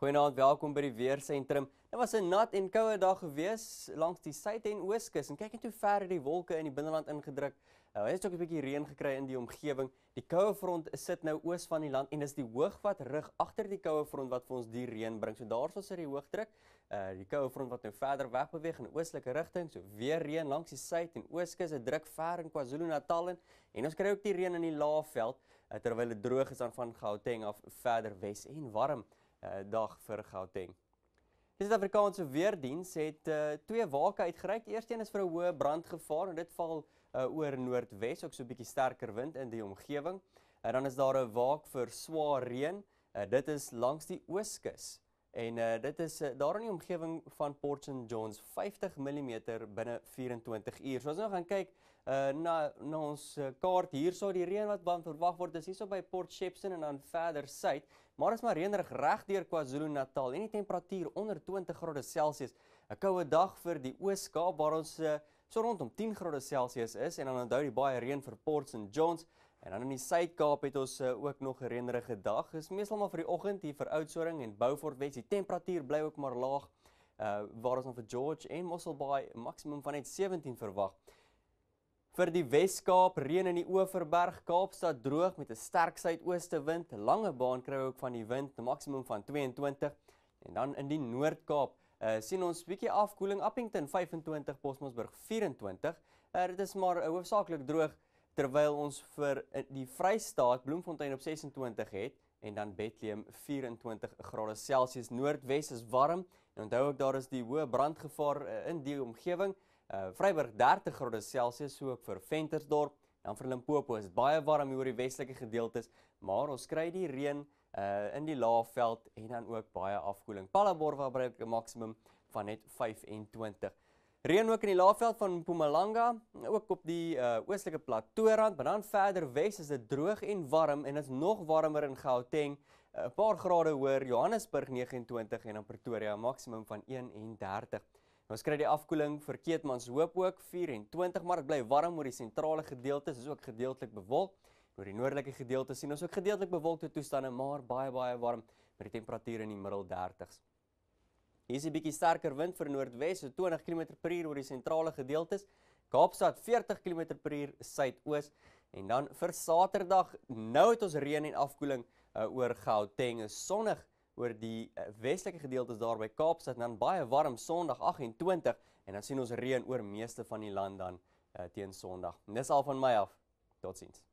Goeienaand, welkom by die Weersentrum. Dit was 'n nat en koue dag gewees langs die suid- en ooskus en kyk net hoe ver die wolke in die binneland ingedruk. Nou, het ook 'n bietjie reën gekry in die omgewing. Die koue front sit nou oos van die land en dis die hoogwat rig agter die koue front wat vir ons die reën bring. So daarso sit die hoëdruk. Uh die koue front wat nou verder weg beweeg in oostelike rigting, so weer reën langs die suid- en ooskus. Dit druk ver in KwaZulu-Natal in en ons kry ook die reën in die Laagveld uh, terwyl dit droog is dan van Gauteng af verder wes en warm uh, dag vir Gauteng. Die Suid-Afrikaanse Weerdiens het uh, twee wake uitgereik. Die eerste een is vir 'n hoë brandgevaar en dit val uh, oor Noordwes, ook so 'n bietjie sterker wind in die omgewing. En uh, dan is daar 'n waak vir swaar reën. Uh, dit is langs die ooskus. En uh, dit is uh, daar in die omgewing van Port St Johns 50 mm binne 24 uur. So as ons nou gaan kyk uh, na na ons uh, kaart hierso die reën wat van verwag word is hierso by Port Shepstone en dan verder suid. Maar is maar reënerig reg deur KwaZulu-Natal en die temperatuur onder 20 grade Celsius. 'n Koue dag vir die Oos-Kaap waar ons uh, so rondom 10 grade Celsius is en dan onthou die baie reën vir Port St Johns en dan in die Suid-Kaap het ons uh, ook nog 'n reënerige dag. Dis meestal maar vir die oggend hier vir Oudtshoorn en Beaufort Wes. Die temperatuur bly ook maar laag. Uh waar ons dan vir George en Mossel Bay maksimum van net 17 verwag. Vir die Wes-Kaap reën in die Oeverberg, Kaapstad droog met 'n sterk suidooste wind. Lange baan kry ook van die wind maksimum van 22 en dan in die Noord-Kaap uh, sien ons bietjie afkoeling Appington 25, Bosmosburg 24. Uh, dit is maar uh, hoofsaaklik droog terwyl ons vir uh, die Vrystaat Bloemfontein op 26 het en dan Bethlehem 24 grade Celsius. Noordwes is warm en onthou ook daar is die hoë brandgevaar uh, in die omgewing. Uh Vryburg 30 grade Celsius so ook vir Ventersdorp. Dan vir Limpopo is baie warm hier oor die westelike gedeeltes, maar ons kry die reën uh in die Laagveld en dan ook baie afkoeling. Palaborwa bereik 'n maksimum van net 25. Reën ook in die Laagveld van Mpumalanga, ook op die uh oostelike platoorand, maar dan verder wes is dit droog en warm en dit is nog warmer in Gauteng, 'n uh, paar grade hoër, Johannesburg 29 en in Pretoria maksimum van 31. Ons kry die afkoeling vir Keetmanshoop ook 24, maar dit bly warm oor die sentrale gedeeltes, is ook gedeeltelik bewolk. Oor die noordelike gedeeltes sien ons ook gedeeltelik bewolkte toestande, maar baie baie warm met die temperature in die middel 30s. Hier is 'n bietjie sterker wind vir Noordwes, so 20 km/h oor die sentrale gedeeltes. Kaapstad 40 km/h suidoos en dan vir Saterdag, nou het ons reën en afkoeling uh, oor Gauteng, sonnig oor die uh, westelike gedeeltes daar by Kaapstad en dan baie warm Sondag 28 en dan sien ons reën oor meeste van die land dan uh, teen Sondag. Dis al van my af. Totsiens.